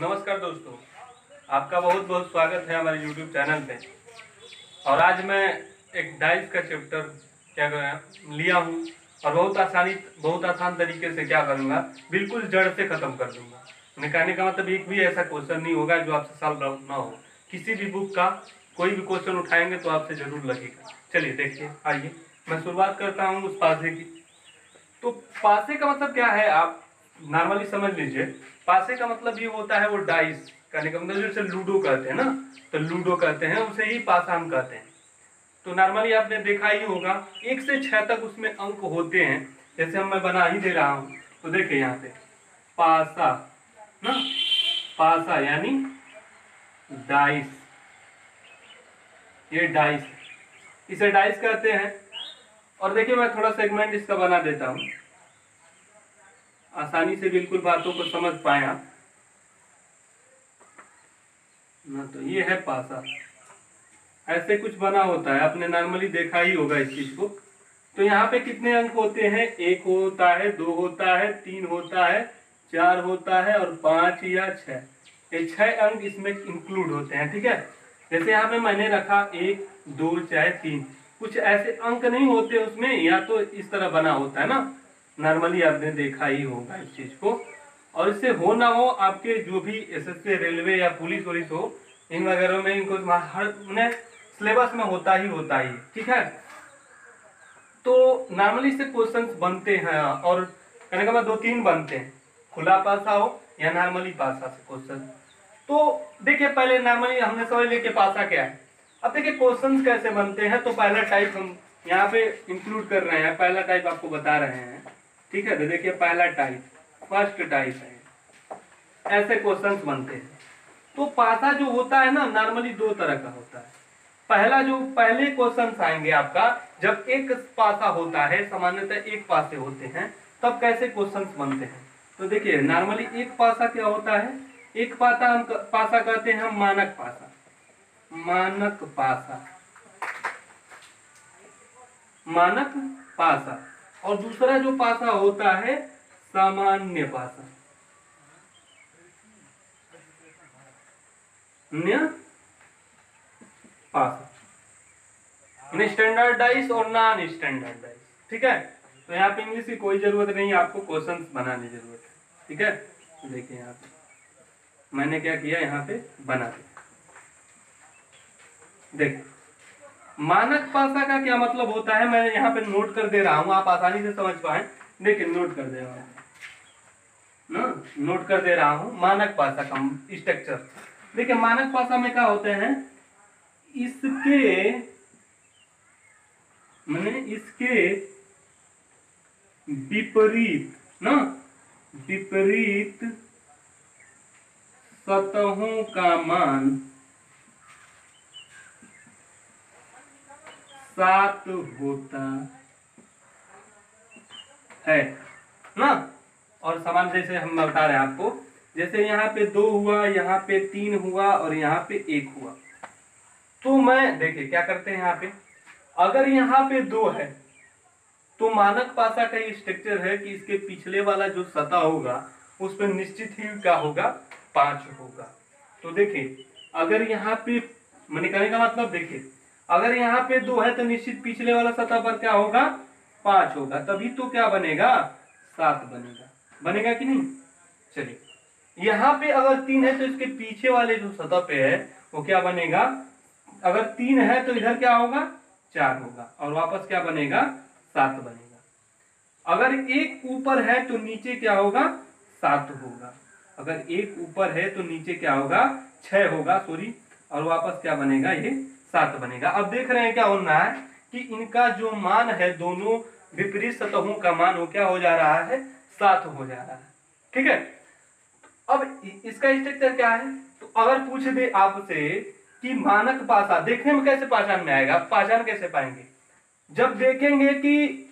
नमस्कार दोस्तों, आपका बहुत बहुत स्वागत है हमारे YouTube चैनल पे। और आज मैं एक डाइस का चैप्टर क्या लिया हूँ और बहुत आसानी, बहुत आसान तरीके से क्या करूँगा, बिल्कुल जड़ से खत्म कर दूँगा। मैंने कहने का मतलब एक भी ऐसा क्वेश्चन नहीं होगा जो आपसे सॉल्व ना हो। किसी भी बुक का कोई भी क्वेश्चन उठाएँगे तो आपसे ज़रूर लगेगा। चलिए देखिए, आइए। मैं शुरुआत करता हूँ उस पासे की। तो पासे का मतलब क्या है? आप नॉर्मली समझ लीजिए, पासे का मतलब ये होता है वो डाइस कहने का मतलब जैसे लूडो कहते हैं ना तो लूडो कहते हैं, उसे ही पासा हम कहते हैं। तो नॉर्मली आपने देखा ही होगा, एक से छह तक उसमें अंक होते हैं, जैसे हम मैं बना ही दे रहा हूँ तो देखिए यहाँ पे, पासा, ना, पासा यानी डाइस ये डाइस इसे डाइस कहते हैं। और देखिए मैं थोड़ा सेगमेंट इसका बना देता हूँ। आसानी से बिल्कुल बातों को समझ पाए आप ना तो ये है पासा। ऐसे कुछ बना होता है, आपने नॉर्मली देखा ही होगा इस चीज़ को। तो यहाँ पे कितने अंक होते हैं? एक होता है, दो होता है, तीन होता है, चार होता है और पाँच या छह। छह अंक इसमें इंक्लूड होते हैं, ठीक है? जैसे यहाँ पे मैंने रखा एक, दो, चाहे तीन। कुछ ऐसे अंक नहीं होते उसमें, या तो इस तरह बना होता है ना? नॉर्मली आपने देखा ही होगा इस चीज़ को। और इससे हो ना हो, आपके जो भी एस रेलवे या पुलिस वुलिस हो, इन वगैरह में इनको हर, उन्हें सिलेबस में होता ही होता ही, ठीक है? तो नॉर्मली से क्वेश्चंस बनते हैं और कहने का मतलब दो तीन बनते हैं। खुला पासा हो या नॉर्मली पासा से क्वेश्चन। तो देखिए, पहले नॉर्मली हमने समझ लिया कि पासा क्या है। अब देखिए क्वेश्चन कैसे बनते हैं तो पहला टाइप हम यहाँ पे इंक्लूड कर रहे हैं, पहला टाइप आपको बता रहे हैं। ठीक है तो देखिए पहला टाइप फ़र्स्ट टाइप है। ऐसे क्वेश्चंस बनते हैं। तो पासा जो होता है ना नॉर्मली दो तरह का होता है। पहला जो, पहले क्वेश्चन आएँगे आपका, जब एक पासा होता है, सामान्यतः एक पासे होते हैं, तब कैसे क्वेश्चन बनते हैं? तो देखिए नॉर्मली एक पासा क्या होता है? एक पासा हम पासा कहते हैं मानक पासा। मानक पासा। मानक पासा। और दूसरा जो पासा होता है, सामान्य पासा। पासा। स्टैंडर्डाइज और नॉन स्टैंडर्डाइज ठीक है? तो यहाँ पे इंग्लिश की कोई ज़रूरत नहीं, आपको क्वेश्चन बनाने ज़रूरत है। ठीक है? देखिए यहाँ पे। मैंने क्या किया? यहाँ पे बना दिया। देख मानक पासा का क्या मतलब होता है? मैं यहाँ पे नोट कर दे रहा हूँ, आप आसानी से समझ पाए देखिए नोट कर दे रहा हूँ। ना? नोट कर दे रहा हूँ, मानक पासा का स्ट्रक्चर देखिए, मानक पासा में क्या होते हैं? इसके, मैंने इसके विपरीत, ना? विपरीत सतहों का मान सात होता है, ना? और समान जैसे हम बता रहे हैं आपको। जैसे यहाँ पे दो हुआ, यहाँ पे तीन हुआ और यहाँ पे एक हुआ। तो मैं, देखिए, क्या करते हैं यहाँ पे? अगर यहाँ पे दो है तो मानक पासा का ये स्ट्रक्चर है कि इसके पिछले वाला जो सतह होगा, उस पर निश्चित ही क्या होगा? पाँच होगा। तो देखिए, अगर यहाँ पे, मैंने कहने का मतलब देखिए अगर यहाँ पे दो है तो निश्चित पिछले वाला सतह पर क्या होगा? पाँच होगा। तभी तो क्या बनेगा? सात बनेगा। बनेगा कि नहीं? चलिए। यहाँ पे अगर तीन है तो इसके पीछे वाले जो सतह पे है, वो क्या बनेगा? अगर तीन है तो इधर क्या होगा? चार होगा। और वापस क्या बनेगा? सात बनेगा। अगर एक ऊपर है तो नीचे क्या होगा? सात होगा। अगर एक ऊपर है तो नीचे क्या होगा? छह होगा। सॉरी। और वापस क्या बनेगा ये? सात बनेगा। अब देख रहे हैं क्या होना है कि इनका जो मान है, दोनों विपरीत सतहों का मान वो क्या हो जा रहा है? सात हो जा रहा है। ठीक है? अब इसका स्ट्रक्चर क्या है? तो अगर पूछ दे आपसे कि मानक पासा देखने में कैसे पहचान में आएगा? पहचान कैसे पाएँगे? जब देखेंगे कि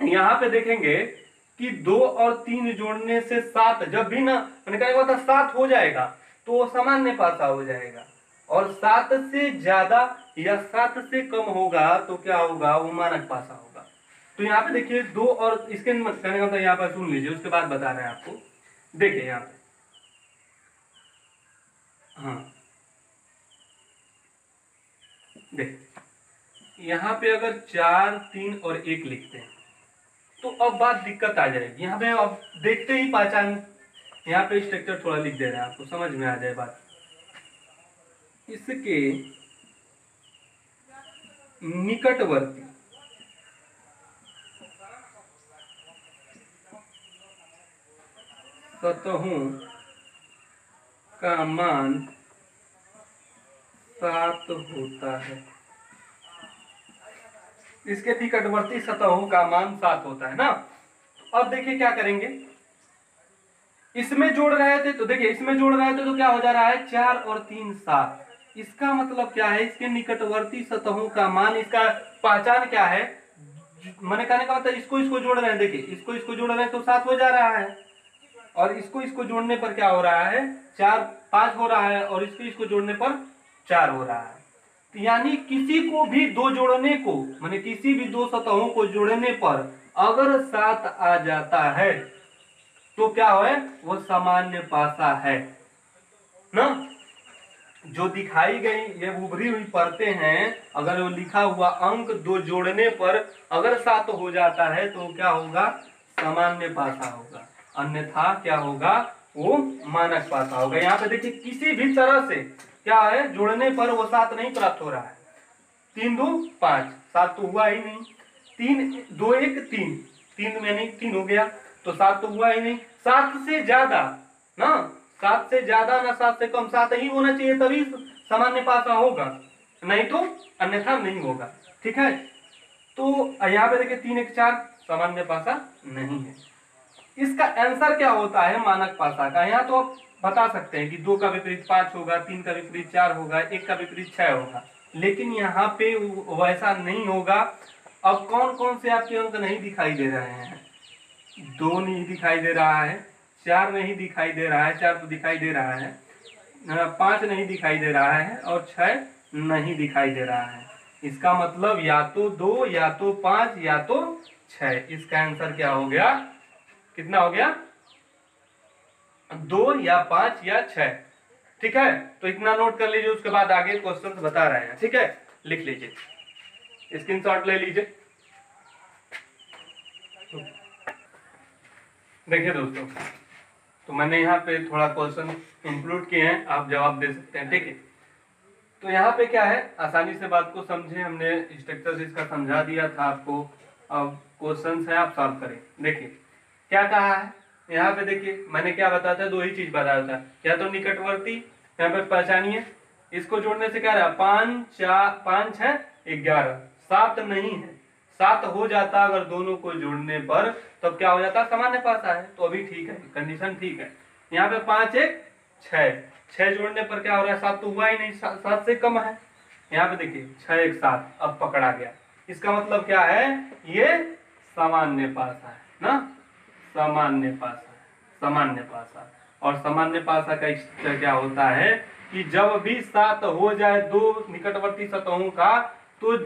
यहाँ पे देखेंगे कि दो और तीन जोड़ने से सात, जब भी ना, मैंने कहा था सात हो जाएगा तो सामान्य पासा हो जाएगा। और सात से ज़्यादा या सात से कम होगा तो क्या होगा? वो मानक पासा होगा। तो यहाँ पे देखिए, दो और इसके कहने का मतलब यहाँ पर सुन लीजिए, उसके बाद बता रहे हैं आपको। देखिए यहाँ पे। हाँ। देख, यहाँ पे अगर चार, तीन और एक लिखते हैं तो अब बात दिक्कत आ जाएगी। यहाँ पे अब देखते ही पहचान, यहाँ पे स्ट्रक्चर थोड़ा लिख दे रहे हैं आपको, समझ में आ जाए बात। इसके निकटवर्ती। सतहों का मान सात होता है। इसके निकटवर्ती सतहों का मान सात होता है ना? अब देखिए क्या करेंगे। इसमें जोड़ रहे थे तो देखिए, इसमें जोड़ रहे थे तो क्या हो जा रहा है? चार और तीन सात। इसका मतलब क्या है? इसके निकटवर्ती सतहों का मान, इसका पहचान क्या है? मैंने कहने का मतलब इसको इसको जोड़ रहे हैं, देखिए, इसको इसको जोड़ रहे हैं तो सात हो जा रहा है। और इसको इसको जोड़ने पर क्या हो रहा है? चार, पाँच हो रहा है और इसको इसको जोड़ने पर चार हो रहा है। तो यानी किसी को भी दो जोड़ने को, मैंने किसी भी दो सतहों को जोड़ने पर अगर सात आ जाता है तो क्या है? वो सामान्य पासा है। ना? जो दिखाई गई, ये उभरी हुई परतें हैं। अगर वो लिखा हुआ अंक दो जोड़ने पर अगर सात हो जाता है तो क्या होगा? सामान्य पासा होगा। अन्यथा क्या होगा? वो मानक पासा होगा। यहाँ पे देखिए, किसी भी तरह से क्या है, जोड़ने पर वो सात नहीं प्राप्त हो रहा है। तीन दो पाँच। सात तो हुआ ही नहीं। तीन, दो एक तीन। तीन में नहीं, तीन हो गया तो सात तो हुआ ही नहीं। सात से ज़्यादा, ना? सात से ज़्यादा ना सात से कम सात ही होना चाहिए, तभी सामान्य पासा होगा। नहीं तो अन्यथा नहीं होगा। ठीक है? तो यहाँ पे देखिए तीन एक चार, सामान्य पासा नहीं है। इसका आंसर क्या होता है मानक पासा का? यहाँ तो आप बता सकते हैं कि दो का विपरीत पाँच होगा, तीन का विपरीत चार होगा, एक का विपरीत छह होगा। लेकिन यहाँ पे वैसा नहीं होगा। अब कौन कौन से आपके अंक नहीं दिखाई दे रहे हैं? दो नहीं दिखाई दे रहा है। चार नहीं दिखाई दे रहा है, चार तो दिखाई दे रहा है। पाँच नहीं दिखाई दे रहा है और छह नहीं दिखाई दे रहा है। इसका मतलब या तो दो, या तो पाँच, या तो छह। इसका आंसर क्या हो गया? कितना हो गया? दो या पाँच या छ ठीक है? तो इतना नोट कर लीजिए, उसके बाद आगे क्वेश्चन बता रहे हैं। ठीक है? लिख लीजिए। स्क्रीनशॉट ले लीजिए। देखिए दोस्तों तो मैंने यहाँ पे थोड़ा क्वेश्चन इंक्लूड किए हैं, आप जवाब दे सकते हैं, ठीक है? तो यहाँ पे क्या है? आसानी से बात को समझे, हमने स्ट्रक्चर इसका समझा दिया था आपको। अब क्वेश्चन है, आप सॉल्व करें। देखिए, क्या कहा है? यहाँ पे देखिए, मैंने क्या बताया था? दो ही चीज़ बताया था। या तो निकटवर्ती, यहाँ पे पहचानिए। इसको जोड़ने से क्या रहा? पाँच, चार, पाँच है, ग्यारह। सात नहीं है। सात हो जाता अगर दोनों को जोड़ने पर तो क्या हो जाता? सामान्य पासा है। तो अभी ठीक है कंडीशन ठीक है। यहाँ पे पाँच एक छह छह जोड़ने पर क्या हो रहा है? सात तो हुआ ही नहीं। सात से कम है। यहाँ पे देखिए छह एक सात, अब पकड़ा गया। इसका मतलब क्या है? ये सामान्य पासा है, ना? सामान्य पासा सामान्य पासा और सामान्य पासा का क्या होता है? कि जब भी सात हो जाए, दो निकटवर्ती सतहों का तो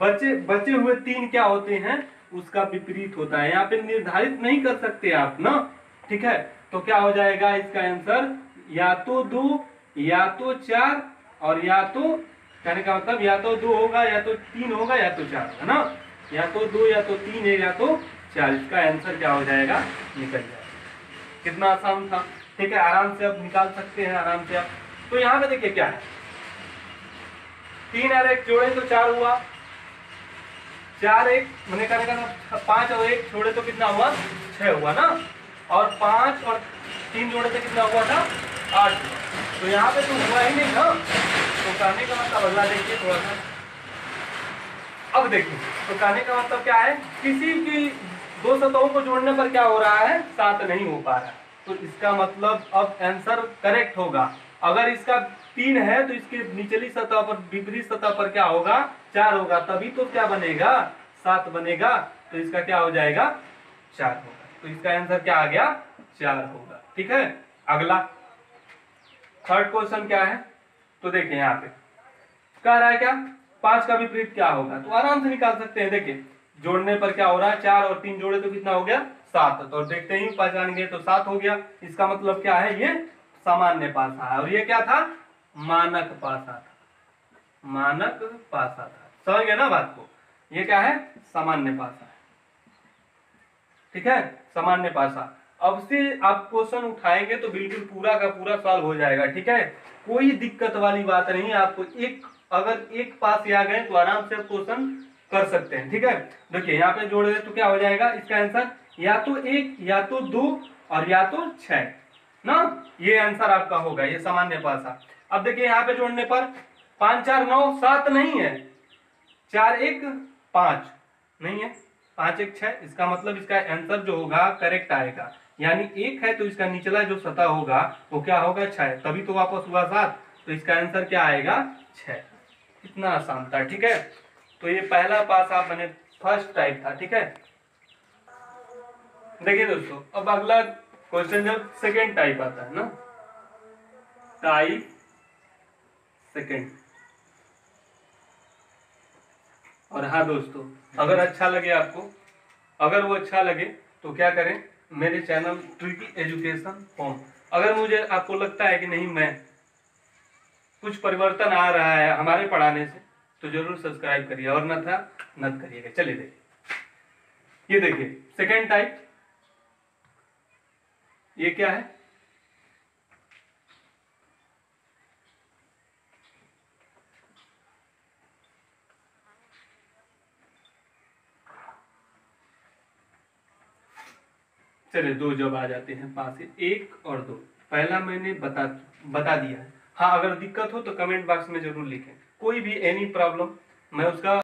बचे बचे हुए तीन क्या होते हैं? उसका विपरीत होता है। यहाँ पे निर्धारित नहीं कर सकते आप, ना? ठीक है? तो क्या हो जाएगा इसका आंसर या तो दो, या तो चार, और या तो कहने का मतलब या तो दो होगा, या तो तीन होगा, या तो चार, है ना? या तो दो, या तो तीन है या तो चार। इसका आंसर क्या हो जाएगा? निकल जाएगा। कितना आसान था। ठीक है, आराम से आप निकाल सकते हैं, आराम से आप। तो यहाँ पे देखिए क्या है। तीन और एक जोड़े तो चार हुआ। चार एक, मैंने कहने का पाँच और एक छोड़े तो कितना हुआ? छह हुआ ना? और पाँच और तीन जोड़े तो कितना हुआ था? आठ तो यहाँ पे तो हुआ ही नहीं ना? तो कहने का मतलब अगला देखिए थोड़ा सा। अब देखिए तो कहने का मतलब क्या है? किसी की दो सतहों को जोड़ने पर क्या हो रहा है? सात नहीं हो पा रहा तो इसका मतलब अब आंसर करेक्ट होगा। अगर इसका तीन है तो इसके निचली सतह पर, विपरीत सतह पर क्या होगा? चार होगा। तभी तो क्या बनेगा? सात बनेगा तो इसका क्या हो जाएगा? चार होगा। तो इसका आंसर क्या आ गया? चार होगा। ठीक है? अगला। थर्ड क्वेश्चन क्या है? तो देखिए यहाँ पे। कह रहा है क्या? पाँच का विपरीत क्या होगा? तो आराम से निकाल सकते हैं। देखिए, जोड़ने पर क्या हो रहा है? चार और तीन जोड़े तो कितना हो गया? सात। तो देखते ही पहचान गए तो सात हो गया। इसका मतलब क्या है? ये सामान्य पासा है। और ये क्या था? मानक पासा था। मानक पासा था। समझ गए ना बात को? ये क्या है? सामान्य पासा है। ठीक है? सामान्य पासा। अब से आप क्वेश्चन उठाएँगे तो बिल्कुल पूरा का पूरा सॉल्व हो जाएगा, ठीक है? कोई दिक्कत वाली बात नहीं आपको एक, अगर एक पास आ गए तो आराम से क्वेश्चन कर सकते हैं, ठीक है? देखिए, यहाँ पे जोड़ दे तो क्या हो जाएगा? इसका आंसर या तो एक, या तो दो, और या तो छह। ना? ये आंसर आपका होगा, ये सामान्य पासा। अब देखिए यहाँ पे जोड़ने पर पाँच, चार, नौ, सात नहीं है। चार, एक, पाँच नहीं है। पाँच, एक, छह, इसका मतलब इसका आंसर जो होगा करेक्ट आएगा। यानी एक है तो इसका निचला जो सतह होगा, वो क्या होगा? छह। तभी तो वापस हुआ सात। तो इसका आंसर क्या आएगा? छह। कितना आसान था, ठीक है? तो ये पहला पास आप मैंने फ़र्स्ट टाइप था, ठीक है? देखिए दोस्तों, अब अगला क्वेश्चन जब सेकेंड टाइप आता है ना? Type second. और हाँ दोस्तों, अगर अच्छा लगे आपको, अगर वो अच्छा लगे तो क्या करें? मेरे चैनल ट्रिकी एजुकेशन होम अगर मुझे, आपको लगता है कि नहीं, मैं कुछ परिवर्तन आ रहा है हमारे पढ़ाने से तो ज़रूर सब्सक्राइब करिए, और न था, न करिएगा। चलिए देखिए। ये देखिए सेकेंड टाइप ये क्या है? चलिए दो जब आ जाते हैं पास एक और दो। पहला मैंने बता बता दिया है। हाँ अगर दिक्कत हो तो कमेंट बॉक्स में ज़रूर लिखें। कोई भी एनी प्रॉब्लम मैं उसका